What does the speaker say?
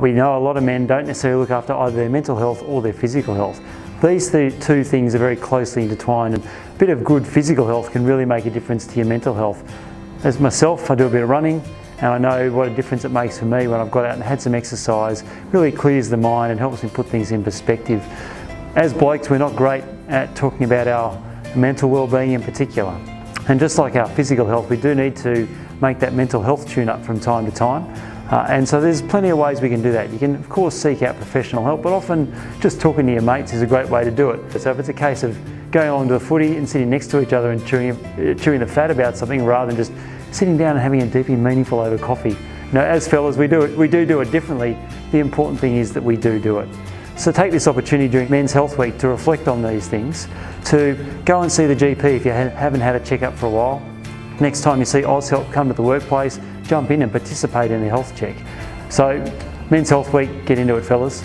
We know a lot of men don't necessarily look after either their mental health or their physical health. These two things are very closely intertwined and a bit of good physical health can really make a difference to your mental health. As myself, I do a bit of running and I know what a difference it makes for me when I've got out and had some exercise, really clears the mind and helps me put things in perspective. As blokes, we're not great at talking about our mental well-being in particular. And just like our physical health, we do need to make that mental health tune up from time to time. Uh, and so there's plenty of ways we can do that. You can of course seek out professional help, but often just talking to your mates is a great way to do it. So if it's a case of going along to a footy and sitting next to each other and chewing, uh, chewing the fat about something rather than just sitting down and having a deeply meaningful over coffee. You know, as fellas, we do it, we do do it differently. The important thing is that we do do it. So take this opportunity during Men's Health Week to reflect on these things, to go and see the GP if you haven't had a checkup for a while. Next time you see AusHelp come to the workplace, jump in and participate in the health check. So, Men's Health Week, get into it, fellas.